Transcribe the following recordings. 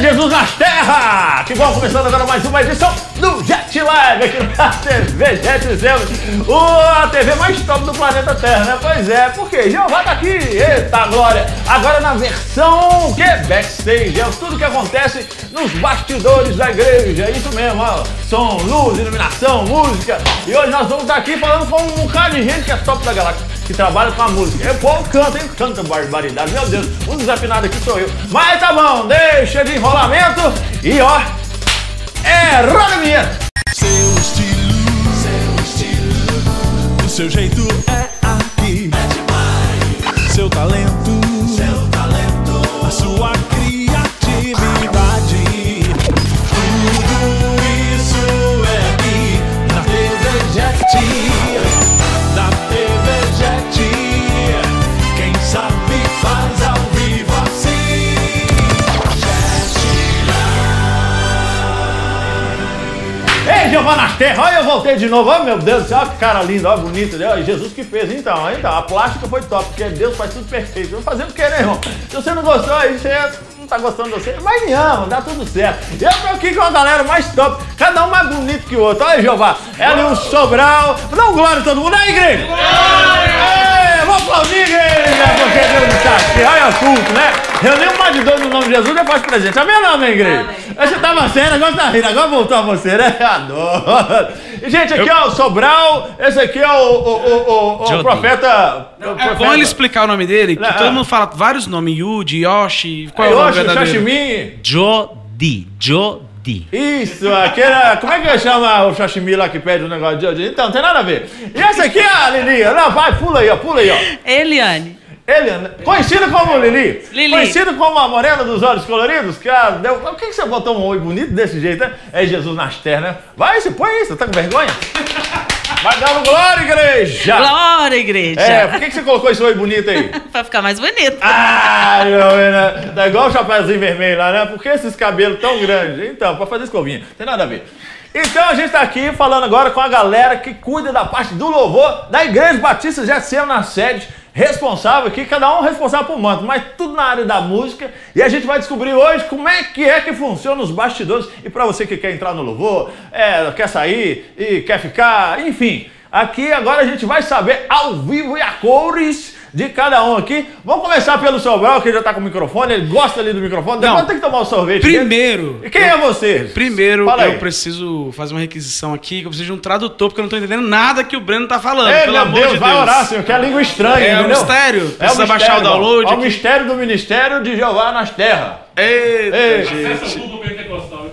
Jesus nas terras! Que bom, começando agora mais uma edição do Jet Live aqui na TV Jet Zero, a TV mais top do planeta Terra, né? Pois é, porque Jeová tá aqui, eita glória! Agora na versão que backstage, é tudo que acontece nos bastidores da igreja, é isso mesmo, ó. Som, luz, iluminação, música. E hoje nós vamos estar aqui falando com um cara de gente que é top da galáxia que trabalha com a música. O povo canta, hein? Canta barbaridade. Meu Deus, um desafinado aqui sou eu. Mas tá bom, deixa de enrolamento e ó, é roda a vinheta. Seu estilo, seu estilo, o seu jeito é aqui. É demais. Seu talento, Terras, olha eu voltei de novo, olha meu Deus do céu, que cara lindo, olha bonito? Olha, Jesus que fez, então, então, a plástica foi top, porque Deus faz tudo perfeito, vamos fazer o que, né, irmão? Se você não gostou, aí você não tá gostando de você, mas me ama, dá tudo certo. E eu tô aqui com a galera mais top, cada um mais bonito que o outro, olha Jeová, é ali um Sobral, dá um glória a todo mundo, aí igreja! Ei, vamos aplaudir, igreja, porque Deus está aqui, olha o culto, né? Reuniu mais de dois no nome de Jesus, eu faço presente, amém ou não, amém, igreja? Você tava sendo, agora tá rindo, agora voltou a você, né? Adoro. E, gente, aqui é o Sobral, esse aqui é o, o, o, o- o profeta. o É profeta- bom ele explicar o nome dele, que É, todo é. mundo fala vários nomes, Yuji, Yoshi, qual é, É o nome Yoshi? Sashimi. Jodi, Jodi. Isso, aquele. Como é que chama o sashimi lá que pede o negócio de hoje? Então, não tem nada a ver. E essa aqui é a Lili. Não, vai, pula aí, ó, pula aí, ó. Eliane. Conhecido como Lili. Lili. Conhecido como a morena dos olhos coloridos. Que ela deu... Por que, que você botou um oi bonito desse jeito, né? É Jesus nas terras, né? Vai, você põe isso, tá com vergonha? Vai dar um glória, igreja! Glória, igreja. É, por que, que você colocou esse oi bonito aí? Pra ficar mais bonito. Ah, meu, né? Tá igual o chapéuzinho vermelho lá, né? Por que esses cabelos tão grandes? Então, pra fazer escovinha, tem nada a ver. Então a gente tá aqui falando agora com a galera que cuida da parte do louvor da Igreja Batista GSM na sede, responsável aqui, cada um responsável por um manto, mas tudo na área da música. E a gente vai descobrir hoje como é que é que funciona os bastidores. E pra você que quer entrar no louvor, é, quer sair e quer ficar, enfim. Aqui agora a gente vai saber ao vivo e a cores de cada um aqui. Vamos começar pelo Sobral, que já tá com o microfone, ele gosta ali do microfone. Depois Não. tem que tomar o sorvete. Primeiro, E quem é você? primeiro Fala aí. eu preciso fazer uma requisição aqui, que eu preciso de um tradutor, porque eu não tô entendendo nada que o Breno tá falando, Ei, pelo meu amor Deus, de vai Deus. orar, senhor, que é a língua estranha, É um entendeu? mistério. Precisa um baixar o mistério, download irmão. É o mistério do ministério de Jeová nas terras. Eita, Ei. gente.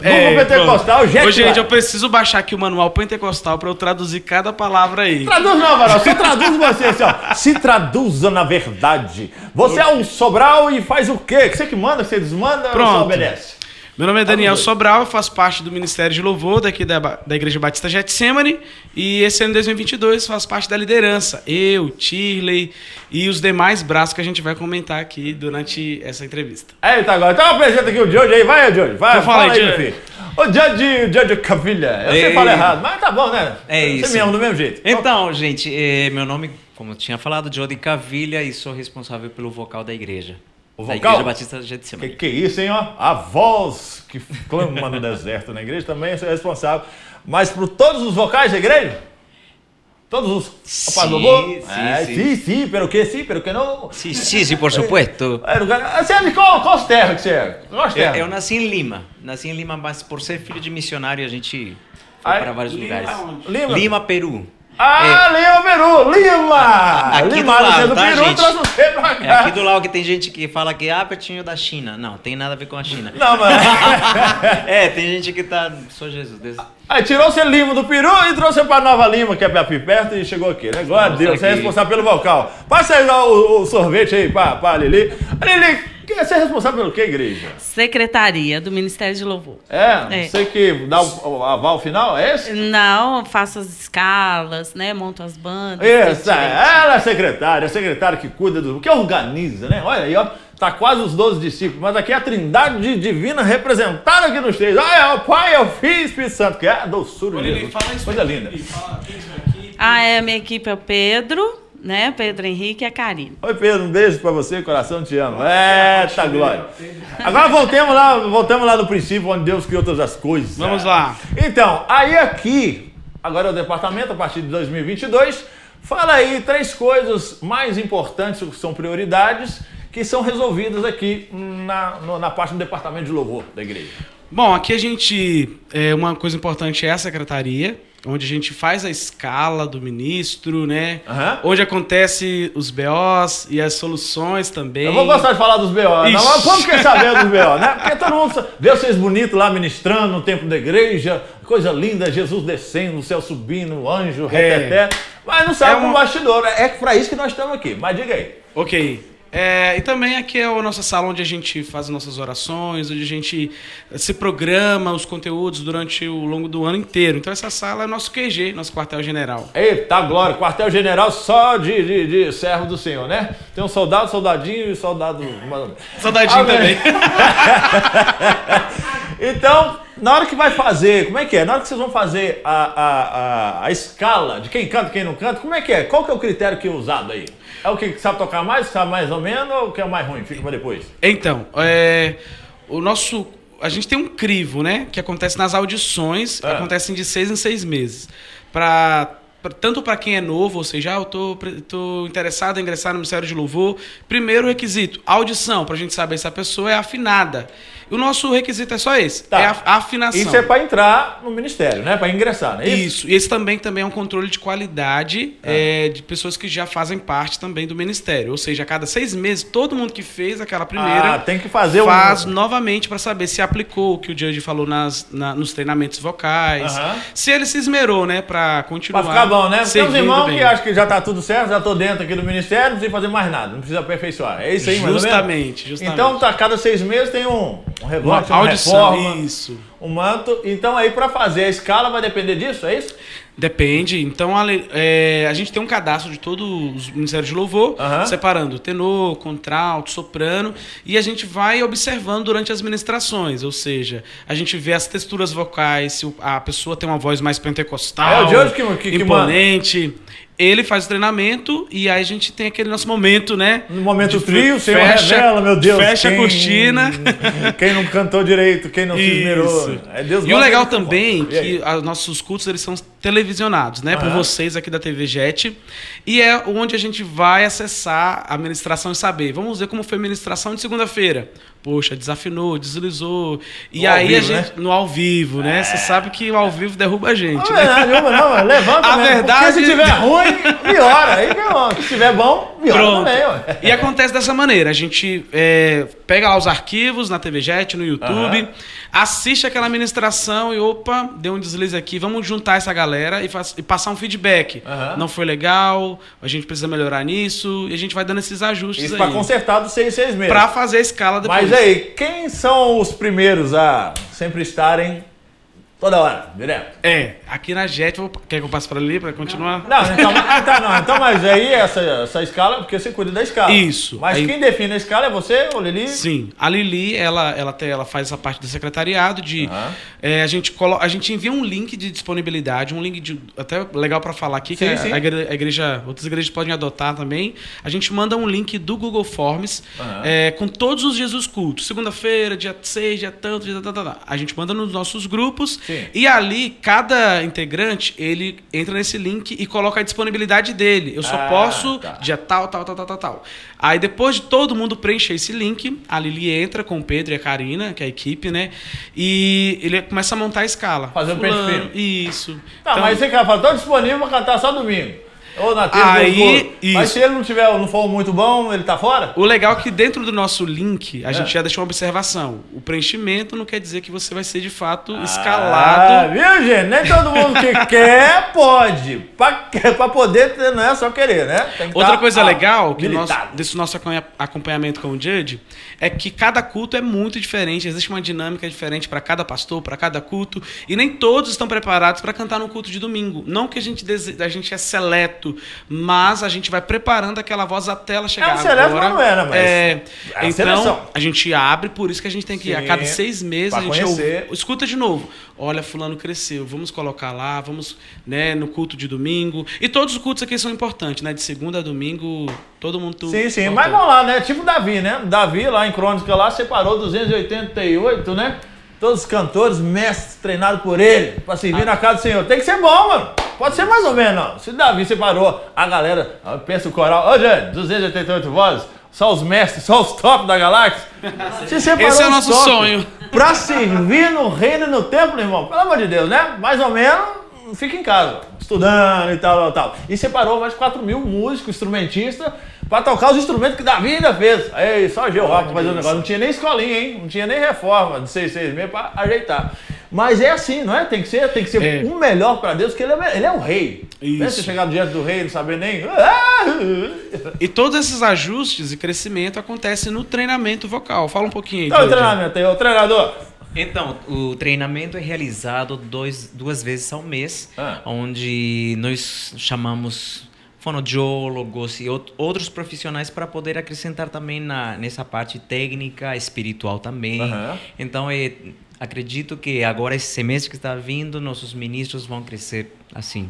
É, Pentecostal, pronto. Jet Ô, gente, eu preciso baixar aqui o manual pentecostal pra eu traduzir cada palavra aí. Traduz não, Varal. Só traduz você assim, ó. Se traduza na verdade. Você é um Sobral e faz o quê? Que Você que manda, você desmanda Pronto. só obedece? Meu nome é Daniel. Sobral, eu faço parte do Ministério de Louvor daqui da, da Igreja Batista Getsemane e esse ano de 2022 faço parte da liderança. Eu, Tirley e os demais braços que a gente vai comentar aqui durante essa entrevista. Eita, agora. Então apresenta aqui o Judge aí. Vai, Judge. Vai, Então fala fala aí, meu Judge. filho. O Judge Cavilha. Eu sempre falo errado, mas tá bom, né? É Você isso. me ama do mesmo jeito. Então, gente, eh, meu nome, como eu tinha falado, Jody Cavilha e sou responsável pelo vocal da igreja. O Da vocal? Igreja Batista de Que Getsemane. que é isso, hein, ó? A voz que clama no deserto na igreja também é responsável. Mas por todos os vocais da igreja? Todos os. Opa, Sim, louvor? sim, é, sim. sim, sim, pero que sim, pero que não. Sim, sim, sim, por supuesto. É, lugar- Você é de qual, qual terra que você é? Qual Eu, terra? eu nasci em Lima. Nasci em Lima, mas por ser filho de missionário, a gente foi Ai, para vários lugares. Lima. Lima, Peru. Ah, Lima, Peru! Lima! Aqui do Lima, lado, você é do tá, Peru, gente? cá. É aqui do lado que tem gente que fala que ah, pertinho da China. Não, tem nada a ver com a China. Não, mas. É, tem gente que tá. Sou Jesus. Deus. Aí tirou você Lima do Peru e trouxe pra Nova Lima, que é aqui perto, e chegou aqui, né? Glória a Deus, você é aqui. responsável pelo vocal. Passa aí lá o, o sorvete aí pra, pra Lili. A Lili, quem é- você é responsável pelo que, igreja? Secretaria do Ministério de Louvor. É, É. você que dá o, aval final, é esse? Não, faço as escalas, né? Monto as bandas. Isso, é, ela é secretária, a secretária que cuida do. que organiza, né? Olha aí, ó. Tá quase os 12 discípulos, mas aqui é a trindade divina representada aqui nos três. Olha, é o Pai, é o Filho e o Espírito Santo, que é a doçura de. Coisa linda. Ah, é, a minha equipe é o Pedro, né? Pedro Henrique e a Karina. Oi, Pedro, um beijo pra você, coração te amo. É, tá glória. Agora voltemos lá, voltamos lá no princípio, onde Deus criou todas as coisas. Vamos lá. Então, aí aqui, agora é o departamento, a partir de 2022, fala aí três coisas mais importantes, que são prioridades, que são resolvidas aqui na, na parte do departamento de louvor da igreja. Bom, aqui a gente. É, uma coisa importante é a secretaria, onde a gente faz a escala do ministro, né? Aham. Onde acontece os BOs e as soluções também. Eu vou gostar de falar dos BO, não, mas vamos querer saber dos BO, né? Porque todo mundo vê vocês bonitos lá ministrando no templo da igreja, coisa linda, Jesus descendo, o céu subindo, anjo, reteté, mas não sabe É com o bastidor. É pra isso que nós estamos aqui, mas diga aí. Ok. É, e também aqui é a nossa sala onde a gente faz nossas orações, onde a gente se programa os conteúdos durante o longo do ano inteiro. Então essa sala é nosso QG, nosso quartel-general. Eita glória, quartel-general só de, de, de servo do Senhor, né? Tem um soldado, soldadinho e soldado... Soldadinho Amém. também. Então, na hora que vai fazer, como é que é? Na hora que vocês vão fazer a, a, a, a escala de quem canta e quem não canta, como é que é? Qual que é o critério que é usado aí? É o que sabe tocar mais, sabe mais ou menos, ou o que é o mais ruim? Fica pra depois. Então, é, o nosso. A gente tem um crivo, né? Que acontece nas audições, Ah. acontecem de seis em seis meses. Pra- tanto para quem é novo, ou seja, ah, eu tô, tô interessado em ingressar no Ministério de Louvor. Primeiro requisito, audição, pra gente saber se a pessoa é afinada. O nosso requisito é só esse, Tá. é a, a afinação. Isso é pra entrar no ministério, né? Pra ingressar, não é isso? Isso, e esse também, também é um controle de qualidade é, de pessoas que já fazem parte também do ministério. Ou seja, a cada seis meses, todo mundo que fez aquela primeira Ah, tem que fazer faz um... novamente para saber se aplicou o que o Judge falou nas, na- nos treinamentos vocais, se ele se esmerou, né, para continuar. Pra ficar bom, né? Tem uns irmãos que acham que já tá tudo certo, já tô dentro aqui do ministério, não precisa fazer mais nada, não precisa aperfeiçoar. É isso aí, mais ou menos? Justamente, justamente. Então, tá, cada seis meses tem um, um uma rebote, uma audição, reforma, isso. um manto. Então, aí, pra fazer a escala, vai depender disso, é isso? Depende. Então, a, é, a gente tem um cadastro de todos os ministérios de louvor, separando tenor, contralto, soprano, e a gente vai observando durante as ministrações. Ou seja, a gente vê as texturas vocais, se a pessoa tem uma voz mais pentecostal, É o que- que- que imponente. Ele faz o treinamento e aí a gente tem aquele nosso momento, né? No momento de trio, o Senhor fecha- revela, meu Deus. Fecha quem- a cortina. Quem não cantou direito, quem não se esmerou. É Deus e o legal também aí? que os nossos cultos eles são televisionados, né, por Aham. vocês aqui da TV Jet, e é onde a gente vai acessar a ministração e saber. Vamos ver como foi a ministração de segunda-feira. Poxa, desafinou, deslizou. E No aí a vivo, né? gente no ao vivo, né? Você sabe que o ao vivo derruba a gente, Não, né? é não, mas levanta A mesmo, verdade- se tiver ruim, piora. Aí é. Se tiver bom, piora Pronto. também, ué. E acontece dessa maneira. A gente é, pega lá os arquivos na TV Jet, no YouTube, Aham. Assiste aquela ministração e, opa, deu um deslize aqui, vamos juntar essa galera e, faz- e passar um feedback. Aham. Não foi legal, a gente precisa melhorar nisso, e a gente vai dando esses ajustes Isso aí. pra consertar dos seis, seis meses. Pra fazer a escala depois. Mas aí, quem são os primeiros a sempre estarem toda hora, direto? É, aqui na Jet, vou- quer que eu passe pra ali pra continuar? Não, então, mas- então, não, então, mas aí essa, essa escala, porque você cuida da escala. Isso. Mas Aí- quem define a escala é você, o Lili? Sim, a Lili, ela, ela, tem- ela faz essa parte do secretariado de Aham. é, a gente colo, a gente envia um link de disponibilidade, um link de até legal para falar aqui que Sim, a, sim. a igre- a igreja, outras igrejas podem adotar também. A gente manda um link do Google Forms Aham. é, com todos os dias dos cultos, segunda-feira, dia 6, dia tanto, dia tá, tá, tá. A gente manda nos nossos grupos Sim. e ali cada integrante ele entra nesse link e coloca a disponibilidade dele. Eu só Ah, posso tá. dia tal, tal, tal, tal, tal, tal. Aí depois de todo mundo preencher esse link, a Lili entra com o Pedro e a Karina, que é a equipe, né? E ele começa a montar a escala. Fazer Fulano, fino. Isso. Tá, Então, mas você quer falar, tô disponível pra cantar só domingo. Ou na terça Aí. Mas se ele não tiver, não for muito bom, ele tá fora? O legal é que dentro do nosso link, a É. gente já deixou uma observação. O preenchimento não quer dizer que você vai ser de fato Ah, escalado. viu, gente? Nem todo mundo que quer pode. Pra, pra poder, não é só querer, né? Tem que Outra tá, coisa ah, legal que habilitado. desse nosso acompanha- acompanhamento com o Judge é que cada culto é muito diferente, existe uma dinâmica diferente para cada pastor, para cada culto, e nem todos estão preparados para cantar no culto de domingo. Não que a gente, a gente é seleto certo, mas a gente vai preparando aquela voz até ela chegar. É um seleto, Agora, mas não era, mas É, a então, seleção. a gente abre, por isso que a gente tem que ir a Sim, cada seis meses, a gente ouve- escuta de novo. Olha, fulano cresceu, vamos colocar lá, vamos né, no culto de domingo. E todos os cultos aqui são importantes, né? De segunda a domingo, todo mundo... Sim, sim, voltou. mas vamos lá, né? Tipo Davi, né? Davi lá em Crônica lá separou 288, né? Todos os cantores, mestres treinados por ele, pra servir na casa do Senhor. Tem que ser bom, mano. Pode ser mais ou menos, não. Se Davi separou a galera, pensa o coral, ô, gente, 288 vozes, só os mestres, só os top da galáxia. Se separou Esse é o os nosso sonho. Pra servir no reino e no templo, irmão. Pelo amor de Deus, né? Mais ou menos, fica em casa, estudando e tal, tal, tal. E separou mais de 4 mil músicos, instrumentistas, pra tocar os instrumentos que Davi ainda fez. Ei, só Jeová pra fazer o negócio. Não tinha nem escolinha, hein? Não tinha nem reforma de seis, seis meses pra ajeitar. Mas é assim, não é? Tem que ser, tem que ser É. um melhor pra Deus, porque ele é, ele é o rei. Não é Isso. você chegar diante do rei e não saber nem. E todos esses ajustes e crescimento acontecem no treinamento vocal. Fala um pouquinho aí. Então, o treinamento aí, o treinador. Então, o treinamento é realizado dois, duas vezes ao mês, Ah. onde nós chamamos fonoaudiólogos e out- outros profissionais para poder acrescentar também na, nessa parte técnica, espiritual também. Aham. Então, é, acredito que agora esse semestre que está vindo, nossos ministros vão crescer assim.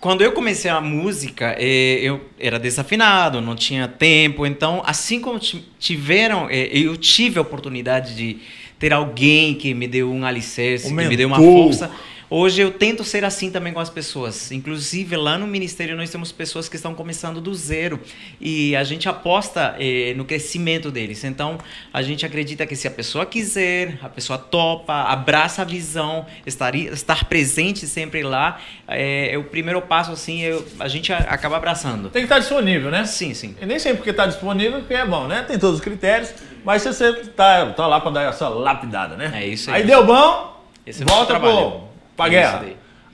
Quando eu comecei a música, eh, eu era desafinado, não tinha tempo. Então, assim como ti- tiveram, eh, eu tive a oportunidade de ter alguém que me deu um alicerce, que me deu uma força. Hoje eu tento ser assim também com as pessoas. Inclusive, lá no ministério nós temos pessoas que estão começando do zero e a gente aposta eh, no crescimento deles. Então, a gente acredita que se a pessoa quiser, a pessoa topa, abraça a visão, estar, estar presente sempre lá, é, é o primeiro passo, assim, eu- a gente a- acaba abraçando. Tem que estar disponível, né? Sim, sim. E nem sempre porque está disponível que é bom, né? Tem todos os critérios, mas você tá, tá lá para dar essa lapidada, né? É isso aí. Aí deu bom, Esse é volta pro, pra guerra.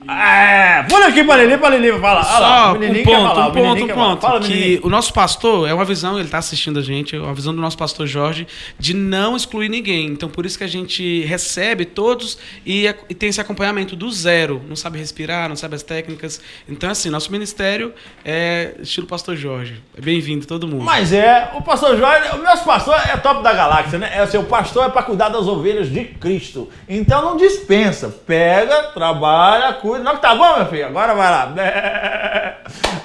É, pula aqui pra Lili, pra Lili falar. Olha lá, Só um ponto, falar, um ponto, um ponto. Fala, que o nosso pastor, é uma visão, ele está assistindo a gente, é uma visão do nosso pastor Jorge, de não excluir ninguém. Então, por isso que a gente recebe todos e, e tem esse acompanhamento do zero. Não sabe respirar, não sabe as técnicas. Então, assim, nosso ministério é estilo pastor Jorge. É bem-vindo, todo mundo. Mas é, o pastor Jorge, o meu pastor é top da galáxia, né? É o seu pastor é para cuidar das ovelhas de Cristo. Então não dispensa. Pega, trabalha, cuida. Não que tá bom, meu filho? Agora vai lá.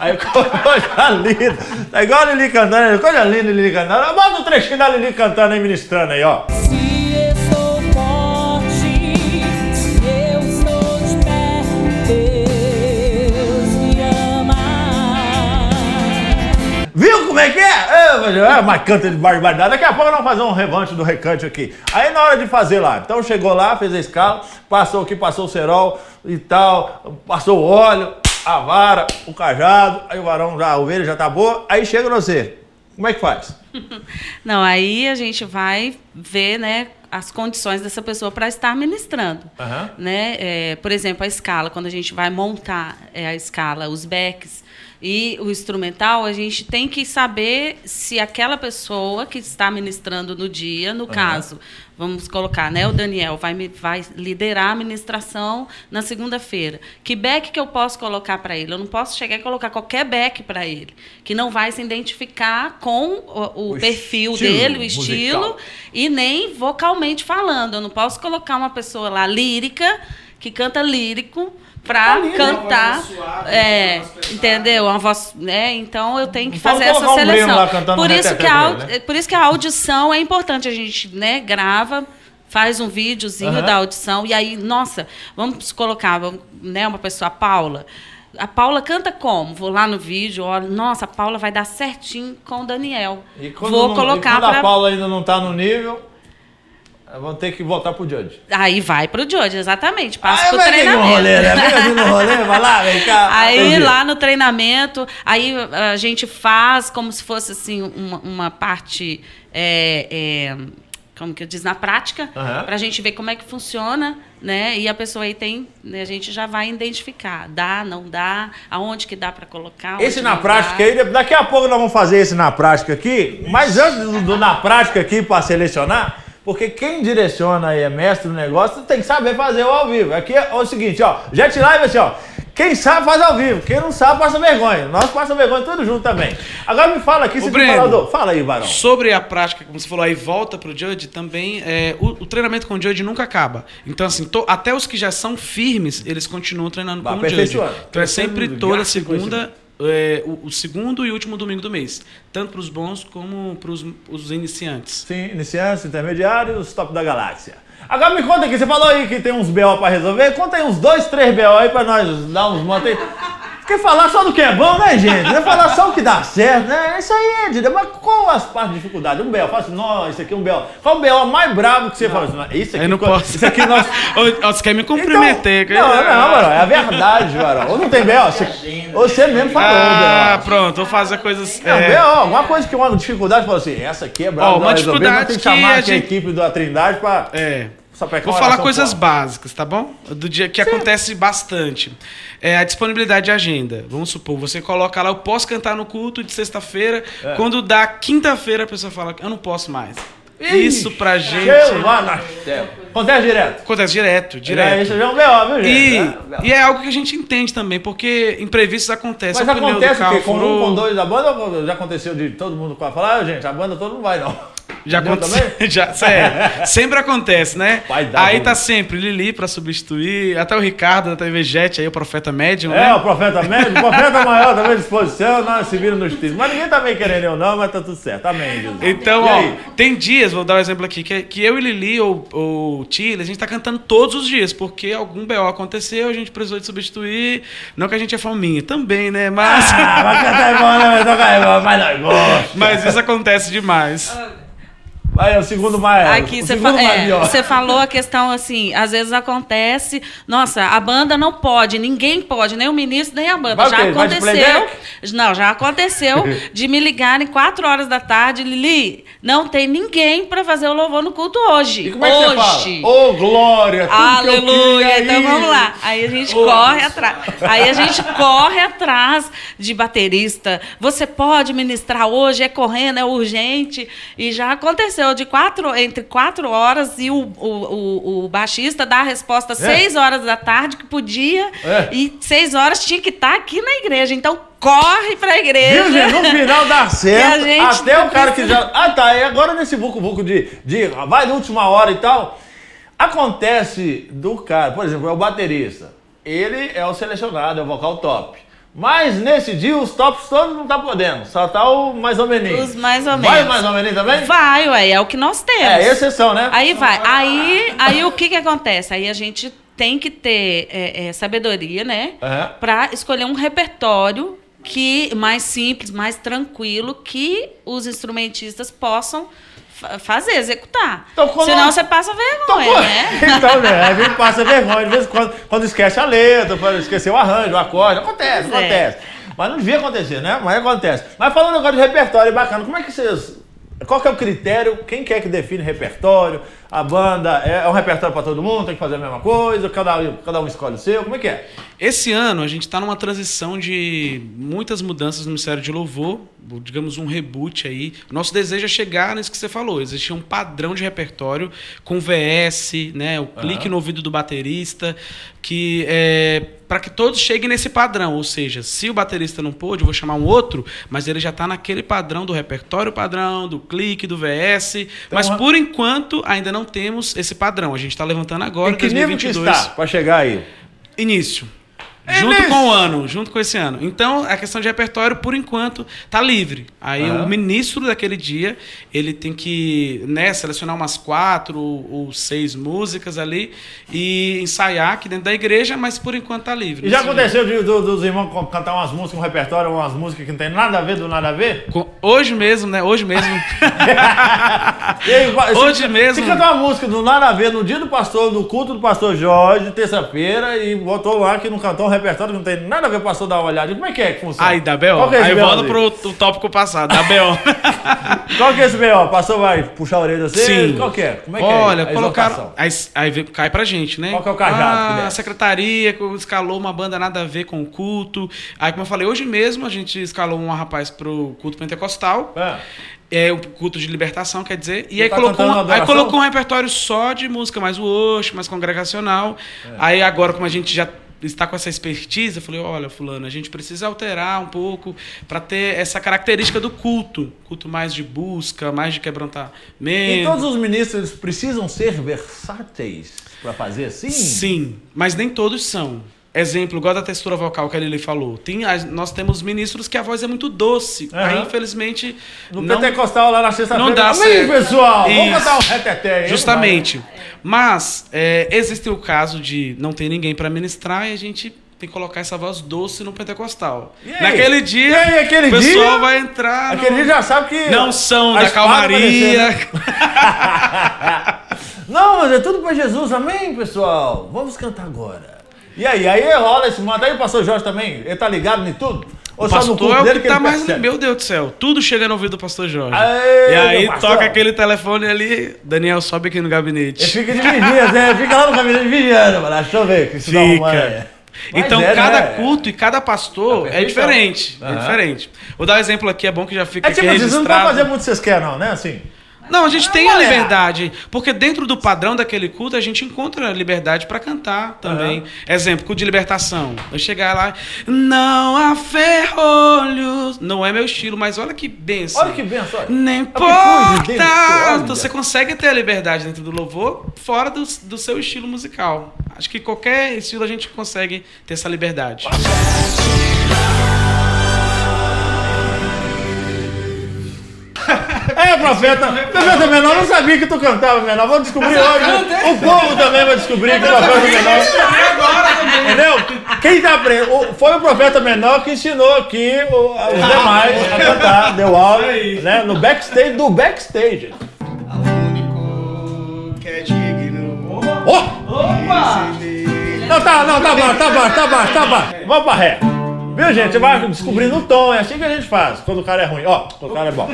Aí coisa linda. Tá igual a Lili cantando, coisa linda Lili cantando. Bota um trechinho da Lili cantando aí, ministrando aí, ó. Como é que é? É, mas- é, mas canta de barbaridade. Daqui a pouco nós vamos fazer um revanche do recante aqui. Aí na hora de fazer lá, então chegou lá, fez a escala, passou aqui, passou o cerol e tal, passou o óleo, a vara, o cajado, aí o varão já, a ovelha já tá boa, aí chega você. Como é que faz? Não, aí a gente vai ver, né, as condições dessa pessoa para estar ministrando. Aham. Né? É, por exemplo, a escala, quando a gente vai montar é, a escala, os backs e o instrumental, a gente tem que saber se aquela pessoa que está ministrando no dia, no caso, vamos colocar, né, o Daniel vai, me- vai liderar a ministração na segunda-feira. Que back que eu posso colocar para ele? Eu não posso chegar e colocar qualquer back para ele, que não vai se identificar com o, o O perfil dele, o musical. estilo, e nem vocalmente falando. Eu não posso colocar uma pessoa lá lírica, que canta lírico, para lindo. cantar. Uma voz é, uma voz entendeu? Uma voz, né? Então eu tenho que fazer essa um seleção. lá cantando por isso que a pra audi- ele, né? por isso que a audição é importante, a gente, né, grava faz um videozinho Aham. da audição e aí, nossa, vamos colocar, vamos, né, uma pessoa a Paula. A Paula canta como? Vou lá no vídeo, olha, nossa, a Paula vai dar certinho com o Daniel. E quando, Vou não- colocar e quando a para Paula ainda não tá no nível, vamos ter que voltar pro Judge. Aí vai pro Judge, exatamente. Passa Aí pro no treinamento. rolê, né? No rolê, vai lá, vem cá. Aí lá no treinamento, aí a gente faz como se fosse assim uma, uma parte, é, é, como que eu diz, na prática, Aham. pra gente ver como é que funciona, né? E a pessoa aí tem, né, a gente já vai identificar, dá, não dá, aonde que dá pra colocar. Esse na prática dá. aí, daqui a pouco nós vamos fazer esse na prática aqui, mas antes do, do na prática aqui para selecionar, porque quem direciona e é mestre do negócio tem que saber fazer o ao vivo. Aqui é o seguinte, ó, Jet Live assim, ó. Quem sabe faz ao vivo, quem não sabe passa vergonha. Nós passa vergonha tudo junto também. Agora me fala aqui, se Breno. falador. Fala aí, Barão. Sobre a prática, como você falou aí, volta pro Judge, também é, o, o treinamento com o Judge nunca acaba. Então, assim, to- até os que já são firmes, eles continuam treinando com o Judge. Então é sempre toda segunda, é, o, o segundo e último domingo do mês. Tanto para os bons como para os iniciantes. Sim, iniciantes, intermediários, top da galáxia. Agora me conta aqui, você falou aí que tem uns BO pra resolver. Conta aí uns dois, três BO aí pra nós dar uns mantém. Porque falar só do que é bom, né, gente? Não é falar só o que dá certo, né? Isso aí é, Dida. Mas qual as partes de dificuldade? Um BO, fala assim, não, isso aqui é um BO. Qual o BO mais bravo que você fala assim? "Não, Isso aqui, Aí não co- posso. Isso aqui nós. Ó, Você quer me cumprimentar? Então, não, não, mano, é a verdade, mano. Ou não tem BO? Você, você mesmo falou, Ah, pronto, vou fazer coisas. Não, é, BO, alguma coisa que uma dificuldade, falou assim, essa aqui é brava, Ó, uma nós resolver, dificuldade tem que que chamar a aqui a gente- equipe da Trindade pra... é. Vou falar coisas básicas, tá bom? Do dia que acontece bastante. É a disponibilidade de agenda. Vamos supor, você coloca lá, eu posso cantar no culto de sexta-feira. É. Quando dá quinta-feira, a pessoa fala, eu não posso mais. Ixi, Isso pra gente. Acontece direto. Acontece direto, É, direto. isso já é um BO, viu, gente? E, É, e é algo que a gente entende também, porque imprevistos acontecem. Mas acontece o quê? Com um, com dois da banda ou já aconteceu de todo mundo falar, ah, gente, a banda toda não vai não. Já aconteceu. Já, sério. sempre acontece, né? Aí ruim. tá sempre Lili pra substituir, até o Ricardo da TV Jet, aí o profeta médium, É, né? o profeta médio, o profeta maior também à disposição, nós se vira nos tiros. Mas ninguém tá bem querendo eu não, mas tá tudo certo. Amém, Jesus. Então, E ó, aí? tem dias, vou dar um exemplo aqui, que, que eu e Lili ou, ou Tila, a gente tá cantando todos os dias, porque algum BO aconteceu, a gente precisou de substituir. Não que a gente é fominha, também, né? Mas, Ah, vai cantar é bom, né? Vai tocar é bom, mas nós gosta. mas isso acontece demais. Vai, é o segundo mais. Aqui você, fa- é, falou a questão assim, às vezes acontece, nossa, a banda não pode, ninguém pode, nem o ministro, nem a banda. Vai já aconteceu. Não, já aconteceu de me ligarem 4 horas da tarde, Lili, não tem ninguém para fazer o louvor no culto hoje. E como é que hoje. você fala? Ô, glória! que eu Aleluia! Então vamos lá. Aí a gente corre atrás. Aí a gente corre atrás de baterista. Você pode ministrar hoje? É correndo, é urgente. E já aconteceu de quatro, entre quatro horas e o, o, o, o baixista dá a resposta às seis horas da tarde que podia. É. E seis horas tinha que estar aqui na igreja. Então corre para a igreja. Viu? No final dá certo. Até o cara que já. Ah, tá. E agora nesse buco-buco de, de. Vai na última hora e tal. Acontece do cara, por exemplo, é o baterista. Ele é o selecionado, é o vocal top. Mas nesse dia os tops todos não tá podendo. Só tá o mais ou menos. Os mais ou Vai menos. mais ou menos também? Vai, ué, é o que nós temos. É, exceção, né? Aí vai. Aí, aí o que que acontece? Aí a gente tem que ter é, é, sabedoria, né? Aham. Pra escolher um repertório que mais simples, mais tranquilo, que os instrumentistas possam fazer, executar. Então, quando- Senão você passa Então, vergonha, pô, né? então, né? A gente passa vergonha de vez em quando, quando esquece a letra, quando esquece o arranjo, o acorde. Acontece, Pois é. acontece. Mas não devia acontecer, né? Mas acontece. Mas falando agora de repertório bacana, como é que vocês. Qual que é o critério? Quem quer que define repertório? A banda é, é um repertório para todo mundo? Tem que fazer a mesma coisa? Cada, um- cada um escolhe o seu? Como é que é? Esse ano a gente está numa transição de muitas mudanças no Ministério de Louvor, digamos um reboot aí. Nosso desejo é chegar nisso que você falou. Existia um padrão de repertório com VS, né, o clique no ouvido do baterista, que é para que todos cheguem nesse padrão. Ou seja, se o baterista não pôde, eu vou chamar um outro, mas ele já está naquele padrão do repertório padrão, do clique, do VS. mas uma- por enquanto ainda não temos esse padrão. A gente está levantando agora, em que nível que 2022. está para chegar aí? Início. É Junto com o ano, junto com esse ano. Então, a questão de repertório, por enquanto, tá livre. Aí Aham. o ministro daquele dia, ele tem que né, selecionar umas quatro ou seis músicas ali e ensaiar aqui dentro da igreja, mas por enquanto tá livre. E já aconteceu de- do- dos irmãos cantar umas músicas, um repertório, umas músicas que não tem nada a ver do nada a ver? Com- Hoje mesmo, né? Hoje mesmo. Aí, Hoje você- mesmo. Você cantou uma música do Nada a Ver no dia do pastor, no culto do pastor Jorge, terça-feira, e botou lá que não cantou repertório que não tem nada a ver o pastor dar uma olhada. Como é que é que funciona? Aí, da B.O. Qual que é Aí B.O. volta pro o tópico passado, da B.O. Qual que é esse B.O.? O pastor vai puxar a orelha assim? Sim. Qual que é? Como é que Olha, é? a colocaram. Aí, aí cai pra gente, né? Qual que é o cajado Ah, a secretaria escalou uma banda nada a ver com o culto. Aí, como eu falei, hoje mesmo a gente escalou um rapaz pro culto pentecostal. É. É o culto de libertação, quer dizer. E aí tá colocou, uma- aí colocou um repertório só de música mais worship, mais congregacional. É. Aí agora, como a gente já está com essa expertise, eu falei, olha, fulano, a gente precisa alterar um pouco para ter essa característica do culto, culto mais de busca, mais de quebrantamento. E todos os ministros precisam ser versáteis para fazer assim? Sim, mas nem todos são. Exemplo, igual da textura vocal que a Lili falou. Tem, nós temos ministros que a voz é muito doce. Aham. Aí, infelizmente, No não, Pentecostal lá na sexta-feira. não dá certo. pessoal. Vamos Isso. cantar um reteté. Justamente. Mas é, existe o caso de não ter ninguém para ministrar e a gente tem que colocar essa voz doce no pentecostal. Naquele dia, aí, aquele o pessoal dia? vai entrar. Aquele no- dia já sabe que. Não são da calmaria. Não, mas é tudo pra Jesus, amém, pessoal? Vamos cantar agora. E aí, aí rola esse momento. Aí o pastor Jorge também, ele tá ligado em tudo? Ou O pastor é o que ele tá mais. percebe? Meu Deus do céu, tudo chega no ouvido do pastor Jorge. Aê, e aí toca aquele telefone ali, Daniel sobe aqui no Ele gabinete. fica de vigia, né? Fica lá no de vigiando, mano. Deixa eu ver que tá. Fica. Mas Então, é, cada né? culto e cada pastor A é perfeição. diferente. É Aham. diferente. Vou dar um exemplo aqui, é bom que já fica É tipo aqui assim, você não pode registrado. fazer muito o que vocês querem, não, né? Assim. Não, a gente Ah, tem a liberdade, porque dentro do padrão daquele culto a gente encontra a liberdade para cantar também. Exemplo, culto de libertação. Eu chegar lá, não há ferrolhos. Não é meu estilo, mas olha que benção. Olha que benção. olha. Nem importa. Então, você consegue ter a liberdade dentro do louvor fora do, do seu estilo musical. Acho que qualquer estilo a gente consegue ter essa liberdade. É, profeta. Profeta menor, não sabia que tu cantava menor. Vou descobrir hoje. O povo também vai descobrir que o profeta menor. Entendeu? Quem tá aprendendo? Foi o profeta menor que ensinou aqui os demais a cantar. Deu aula né, no backstage do backstage. Oh! Não, tá, não, tá baixo, tá baixo, tá baixo, tá baixo. Vamos pra ré. Viu, gente? Você vai descobrindo o tom, é assim que a gente faz. Quando o cara é ruim. Ó, quando o cara é bom.